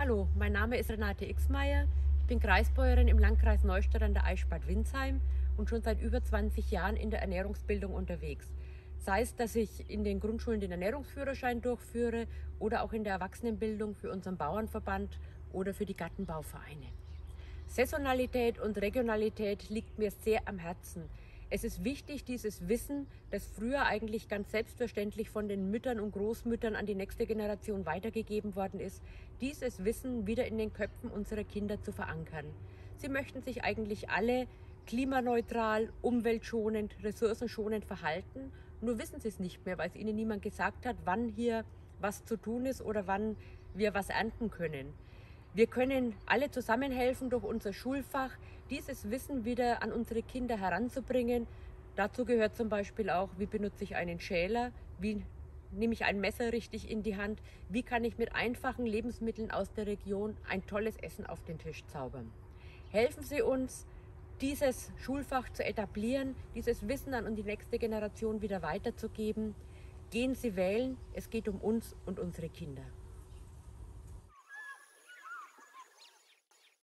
Hallo, mein Name ist Renate Ixmeier. Ich bin Kreisbäuerin im Landkreis Neustadt an der Eichsbad-Windsheim und schon seit über 20 Jahren in der Ernährungsbildung unterwegs. Sei es, dass ich in den Grundschulen den Ernährungsführerschein durchführe oder auch in der Erwachsenenbildung für unseren Bauernverband oder für die Gartenbauvereine. Saisonalität und Regionalität liegt mir sehr am Herzen. Es ist wichtig, dieses Wissen, das früher eigentlich ganz selbstverständlich von den Müttern und Großmüttern an die nächste Generation weitergegeben worden ist, dieses Wissen wieder in den Köpfen unserer Kinder zu verankern. Sie möchten sich eigentlich alle klimaneutral, umweltschonend, ressourcenschonend verhalten, nur wissen sie es nicht mehr, weil es ihnen niemand gesagt hat, wann hier was zu tun ist oder wann wir was ernten können. Wir können alle zusammenhelfen durch unser Schulfach, dieses Wissen wieder an unsere Kinder heranzubringen. Dazu gehört zum Beispiel auch, wie benutze ich einen Schäler, wie nehme ich ein Messer richtig in die Hand, wie kann ich mit einfachen Lebensmitteln aus der Region ein tolles Essen auf den Tisch zaubern. Helfen Sie uns, dieses Schulfach zu etablieren, dieses Wissen an die nächste Generation wieder weiterzugeben. Gehen Sie wählen, es geht um uns und unsere Kinder.